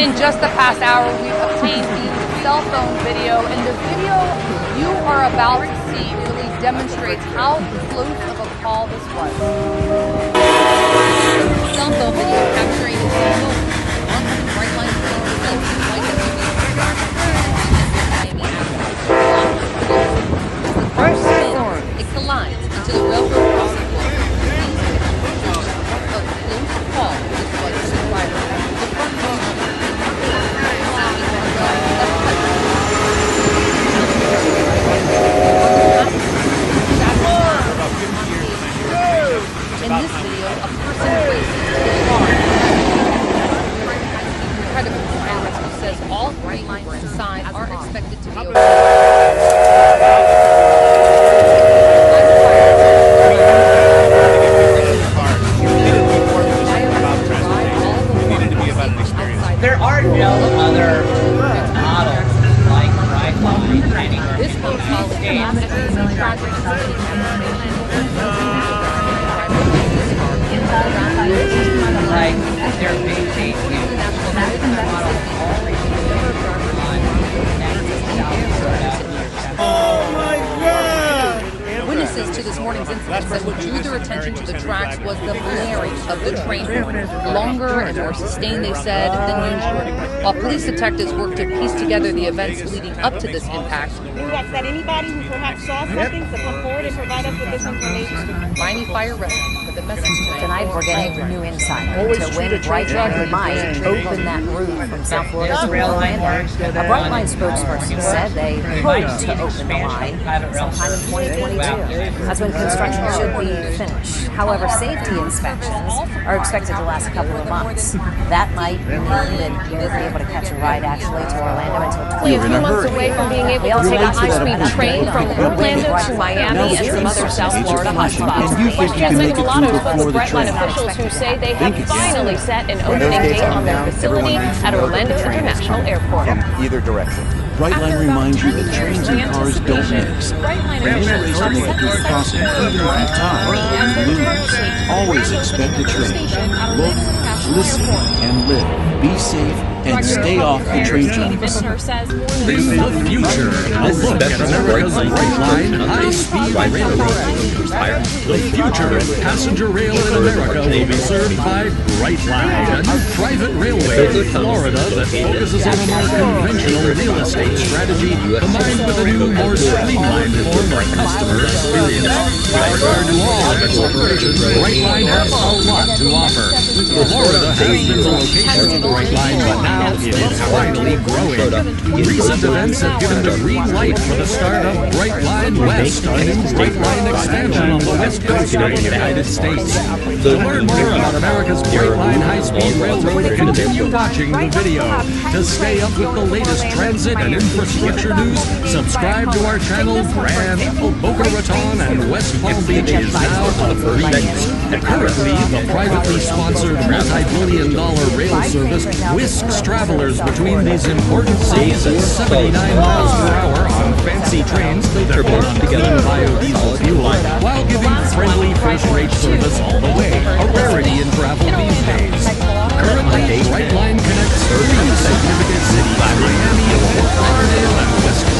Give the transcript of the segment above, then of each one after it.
Within just the past hour, we've obtained the cell phone video, and the video you are about to see really demonstrates how close of a call this was. Cell phone video capturing the the First storm, it collides into the railroad crossing point. A close call this was surprising. The front In this video, a person racing to the car. Incredible. Fire All three were inside are expected to be okay. Longer and more sustained, they said, than usual. While police detectives worked to piece together the events leading up to this impact, We would ask that anybody who perhaps saw something to come forward and provide us with this information. Miami Fire Rescue with the message tonight. Tonight we're getting new insight. Into when Brightline might open that route from South Florida to Orlando. A Brightline spokesperson said they hope to open the line sometime in 2022. That's when construction should be finished. However, safety inspections are expected to last a couple of months. That might mean that you won't be able to catch a ride actually to Orlando until Only a few months away from being able to take a high-speed train from Orlando to Miami and some other South Florida hotspots. Questions making a lot of spoke with Brightline officials who say they have finally set an opening date on their facility at Orlando International Airport. either direction. Brightline reminds you that trains and cars don't mix. Brightline In a race to make it good crossing, even if you tie, you lose. Always expect a train. Look, listen, and live. Be safe and stay off the train tracks. The future. A look at America's Brightline high-speed railroad. The future of passenger rail in America will be served by Brightline, a new private railway in Florida that focuses on a more conventional real estate strategy combined with a new, more streamlined form of customer experience. With regard to all of its operations, Brightline has a lot to offer. Florida has been the location of Brightline, but now it is finally growing. Recent events have given the green light for the start of Brightline West, a new Brightline expansion on the west coast of the United States. To learn more about America's Brightline high-speed railroad, continue watching the video. To stay up with the latest transit and infrastructure news, subscribe to our channel Grand, Boca Raton, and West Palm Beach is now on freeze. Currently, the privately sponsored multi-billion dollar rail service whisks travelers between these important cities at 79 miles per hour on fancy trains that are run on clean biodiesel fuel, while giving friendly first-rate service all the way, a rarity in travel these days. Currently, Brightline connects three significant cities, Miami, Fort Lauderdale, and West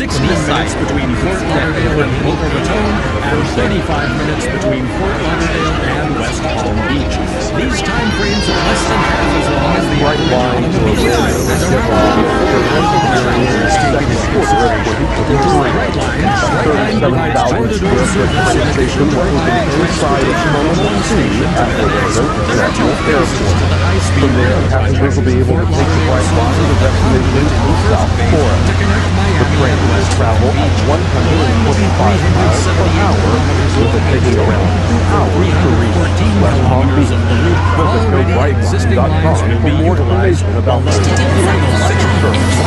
and 11 more making stops in Aventura, Fort Lauderdale, and Boca Raton. The journey takes 17 minutes between Miami and Aventura, 30 minutes between Fort Lauderdale, 16 minutes between Fort Lauderdale and Boca Raton, and 35 minutes between Fort Lauderdale and West Palm Beach. These time frames are less than half as long as the average automobile and around travelers take into consideration. Brightline, Brightline provides door-to-door service in addition to from one city to the next. There are two phases to the high-speed Passengers will be able to take the Line to the destination in South Florida. The train cars travel at 145 miles per hour, with a taking around two hours to reach West Palm Beach. Visit BillBrightline.com for more information about the electric service.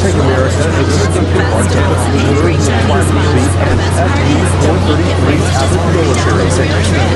Take America is a central part of the Missouri Department of State and SB 433 Abbott Military Base.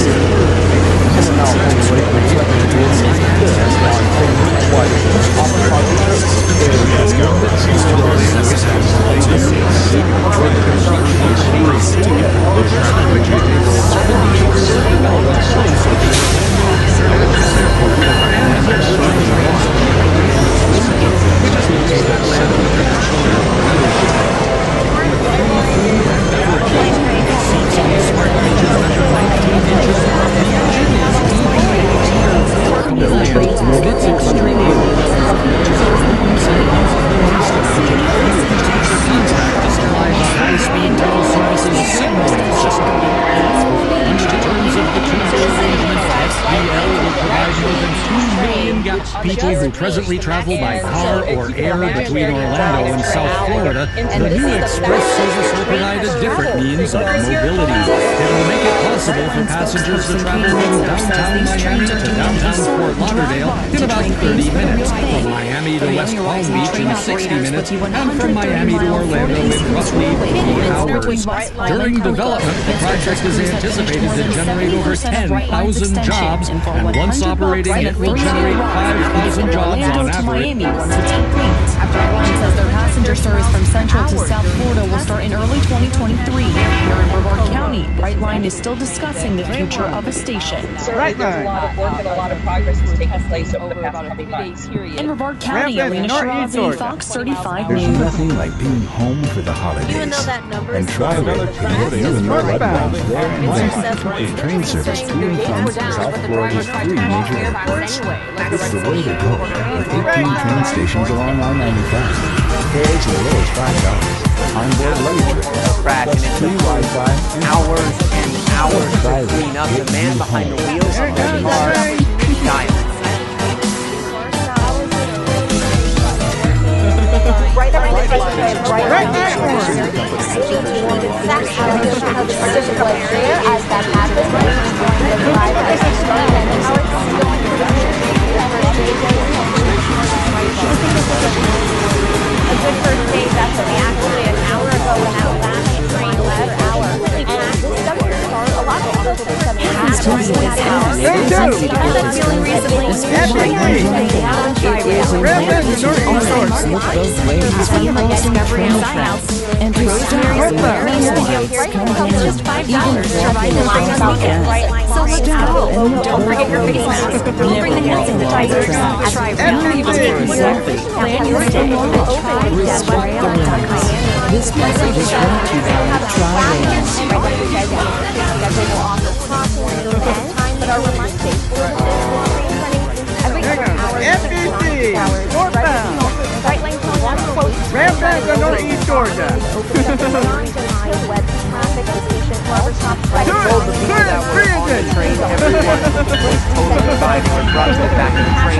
people who presently travel by car or air between Orlando and South Florida. The new express service will provide a different means of mobility. It will make it possible for passengers to travel from downtown Miami to downtown Fort Lauderdale in about 30 minutes, from Miami to West Palm Beach in 60 minutes, and from Miami to Orlando in roughly 8 hours. During development, the project is anticipated to generate over 10,000 jobs, and once operating, it will generate 5,000 jobs on to. Miami once it's complete. Brightline says their passenger service from Central to South Florida will start in early 2023. Here in Brevard County, Brightline is still discussing the future of a station. Right There's a lot of work and a lot of progress has taken place over the past couple months. In Brevard County, Rampant Alina Northeast Shirazi, Fox 35 There's News. nothing like being home for the holidays. Even though that number and is travel still it can you in your right northbound. there in Miami. With train service to and from South Florida's three major airports. It's the way to go with 18 train stations along I-95. Fares as low as $5. Onboard luggage crashing into free Wi-Fi hours and hours to clean up. The man behind the wheels of the car died. Right behind the right, right, right Exactly how the specific area as that happens. The drive as it starts and how it's going to A good first day, that's we actually an hour ago when that last train left, hour. And this doesn't start, a lot of people think that it has to be an hour. Me too. I had that feeling recently. And through Just five dollars to ride the line on weekends. So let's go. Don't forget your face mask. Don't bring the hand sanitizer. Try Plan your day. This message is brought to you by northbound. Rampant to Northeast Georgia. Told the people that were on the train, everyone was totally surviving or brought them back to the train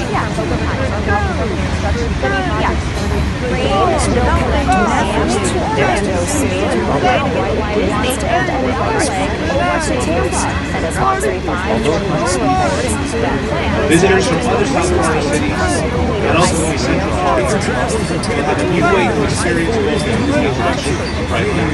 take time to solve the problem. Regarding the harm that process is now Visitors from other South Florida cities and ultimately Central Florida. Get the new way to experience both the construction of Brightline.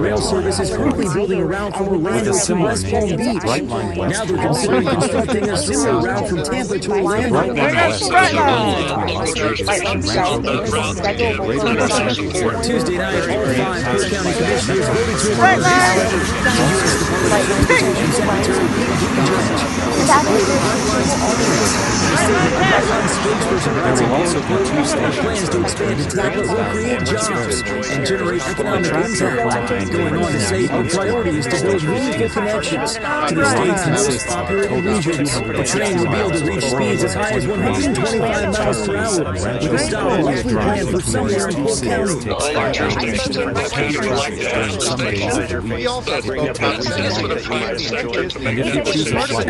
Rail service is currently building a route from Orlando to West Palm Beach. Now they're considering constructing a similar route from Tampa to Orlando. Tuesday night, County commissioners voted to approve There will also be two stations to expand to Tampa will create jobs and generate economic impact. Going on to say the priority is to build meaningful connections to the state's most populated regions. The train will be able to reach speeds as high as 125 miles per hour with a stop likely planned for somewhere in Polk County.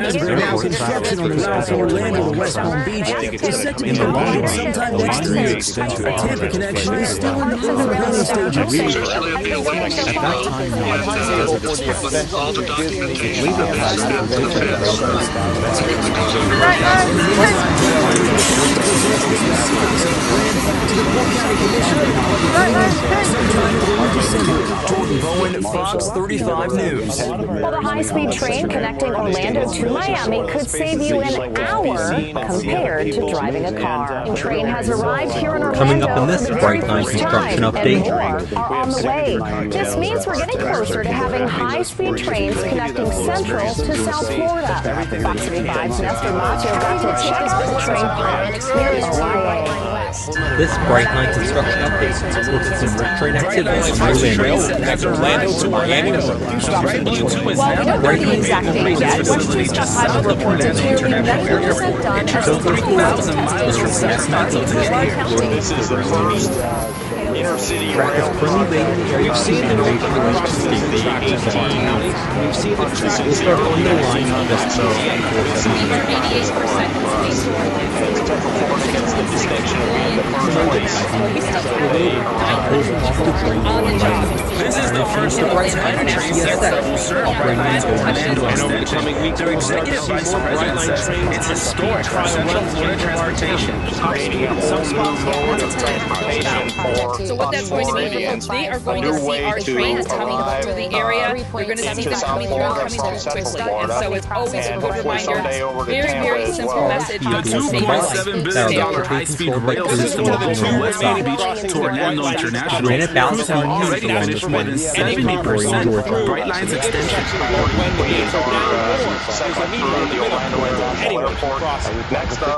As of right now, construction on the route from Orlando to West Palm Beach is set to be completed sometime next year. A Tampa connection is still in the early stages. At that time, no one All the documents. Jordan Bowen, Fox 35 News. Well, the high-speed train connecting Orlando to Miami could save you an hour compared to driving a car. Uh, the train has arrived here in Orlando Coming up in this for the very Brightline construction update. are on the way. This means we're getting closer to having high-speed trains connecting Central to South Florida. Fox 35's Nestor Macho got to check out the train plan here in Hawaii. This Brightline construction update looks at some train activities in Orlando. Orlando to Orlando. Well, we don't know the exact date yet. West Houston High reported nearly 90% done the first miles from Sacramento to County. This is the first city Track is currently waiting in the area for the innovation of the state of. We've seen the We'll start on the line on this uh, This is the first Brightline train set that will serve Brightline's Orlando and over the coming weeks. Their executive vice president says it's historic for Central Florida transportation. Some spots So what that's going to mean for folks, they are going to see our trains coming through the area. They're going to see them coming through, coming through quickly. And so it's always a good reminder. Very, very simple message. The $2.7 billion high-speed rail system of the two West Miami Beach to Orlando International Ran it on already along the more than 70% of Brightline's extension.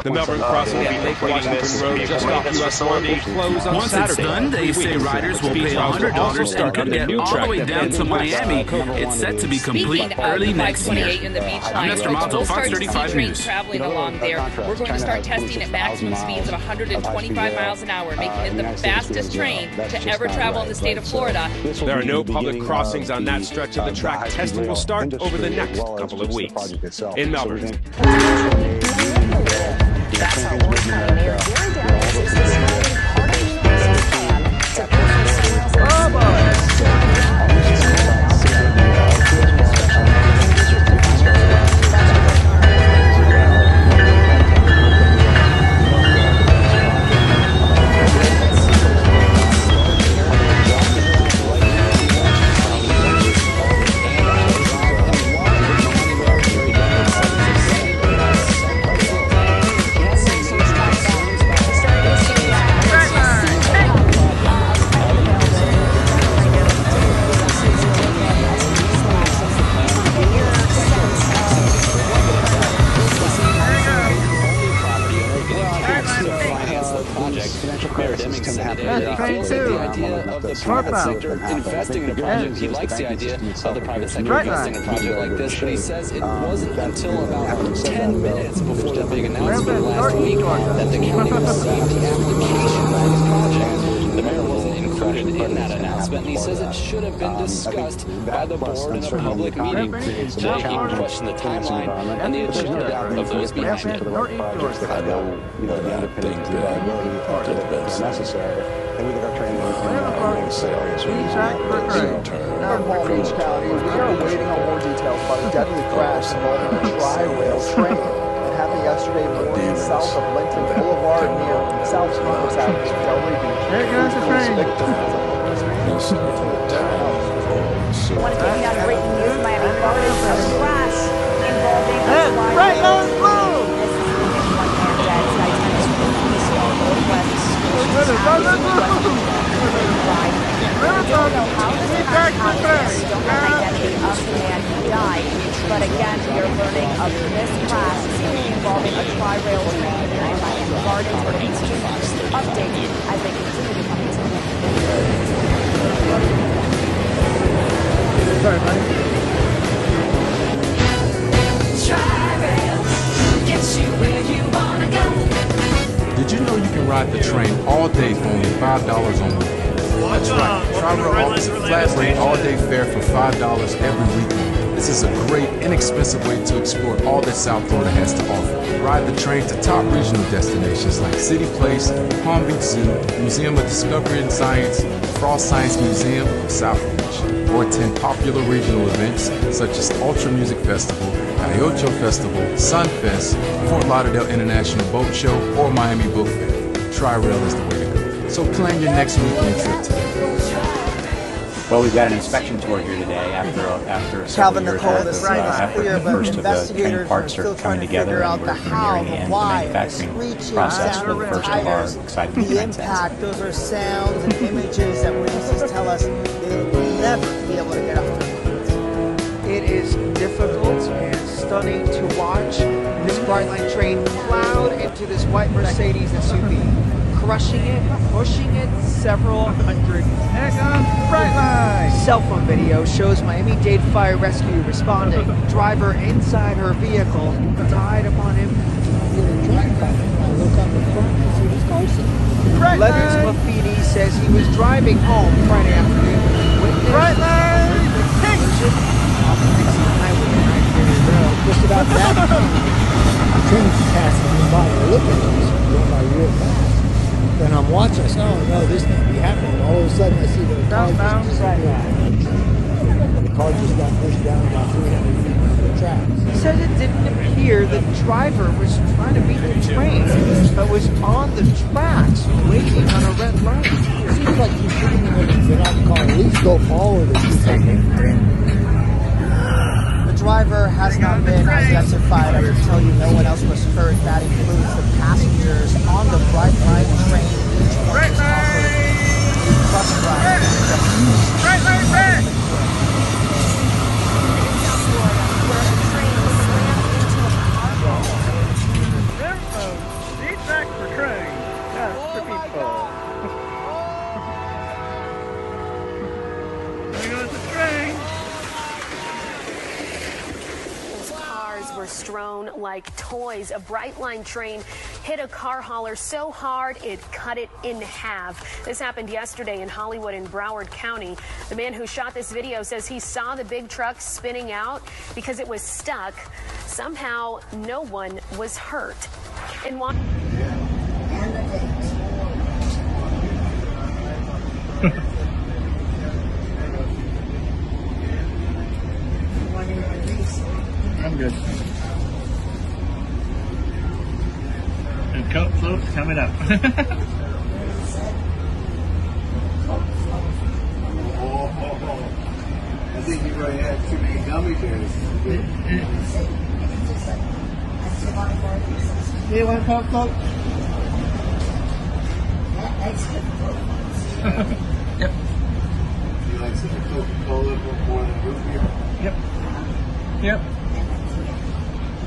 The Melbourne uh, Crossing at Lake Washington Road just off US 1 will close on Once Saturday. it's done, they say riders will pay $100 and could get all the way down to Miami. It's set to be complete uh, early next year. 528 in the beach I'm line, Nestor Malto, we'll Fox start to see 35 trains News. traveling along there. We're going to start testing at maximum speeds of 125 miles an hour, making it the fastest train to ever travel in the state of Florida. There are no public crossings on that stretch of the track. Testing will start over the next couple of weeks. In Melbourne. That's how Orange County the idea the private sector investing in a project like this, but he says it wasn't until about 10 minutes before the big announcement last week that the county received the application for this project. The mayor wasn't included in that announcement, and he says it should have been discussed by the board in a public meeting. Today, he questioned the timeline and the agenda of those behind it. I know, you know, the underpinnings, the reliability part of it is necessary. And we think our training is going uh, to serious. In Palm Beach County, we are waiting on more details about a deadly crash involving a tri-rail train. that happened yesterday morning south of Linton Boulevard near South Smokehouse Avenue, Delray Beach. There goes the train. So want to take you down to breaking news. Miami Gardens, a crash involving a Hey, fly right, let's train. This is leaving one man dead. Sky 10 the east Northwest Ocean We don't know how this crash happened. Don't know uh, identity of the man who died. But again, we are learning of this crash involving a tri-rail train in Miami Gardens. We're going to continue to update you as they continue to come into Sorry, buddy. Did you know you can ride the train all day for only $5 on weekends? That's right. Offers a flat rate all-day fare for $5 every weekend. This is a great, inexpensive way to explore all that South Florida has to offer. Ride the train to top regional destinations like City Place, Palm Beach Zoo, Museum of Discovery and Science, Frost Science Museum, of South Beach. Or attend popular regional events such as Ultra Music Festival, Calle Ocho Festival, Sunfest, Fort Lauderdale International Boat Show, or Miami Book Fair. Tri-Rail is the way. So plan your next weekend trip today. Well, we've got an inspection tour here today after after several Calvin Nicole, worth this of right uh, is effort. clear, The first of the train investigators parts are are coming to together, and we're, the how, nearing the the end of the manufacturing process for the of first of our tires, exciting the train sets. impact. Those are sounds and images that witnesses tell us they will never be able to get off their minds. It is difficult and stunning to watch this bright Brightline train plowed into this white Mercedes SUV, crushing it, pushing it several hundred. There comes Brightline! Cell phone video shows Miami-Dade Fire Rescue responding. Driver inside her vehicle died upon impact. Levis Buffini says he was driving home Friday afternoon. Brightline! Collision off the Dixie Highway in Nightmare Road. Just about that time, the train passing me by. I look at it, it's going by real fast. Then I'm watching, I say, oh no, this can't be happening. All of a sudden I see the car just disappeared. The car just got pushed down about 300 feet from the tracks. He says it didn't appear the driver was trying to beat the train, but was on the tracks waiting on a red light. It seems like he shouldn't even get out the car, at least go forward or do something. The driver has not been identified. I can tell you no one else was Train hit a car hauler so hard it cut it in half. This happened yesterday in Hollywood in Broward County. The man who shot this video says he saw the big truck spinning out because it was stuck. Somehow, no one was hurt. In one. I'm good. And Coke floats coming up. I think you already had too many gummy bears. You want to pop float? yep. You like some Coca-Cola more than root beer? Yep. Yep.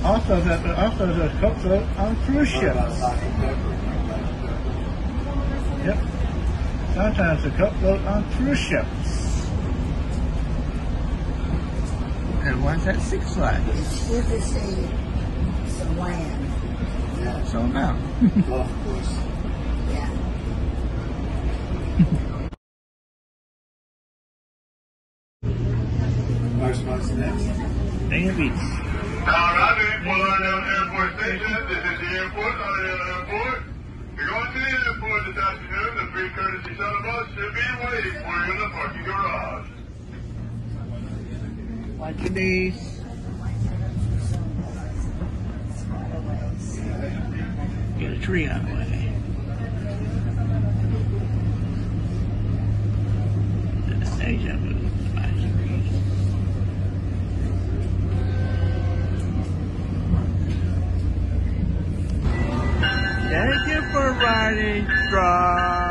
Also, the, also the Coke float on cruise ships. Yep. Sometimes the Coke float on cruise ships. And one's at Six Flags. If it's a, some land. So now. This is the airport, Lauderdale Airport. You're going to the airport this afternoon. The free courtesy shuttle bus should be waiting for you in the parking garage. Like Denise. Get a tree out of the way. Friday Good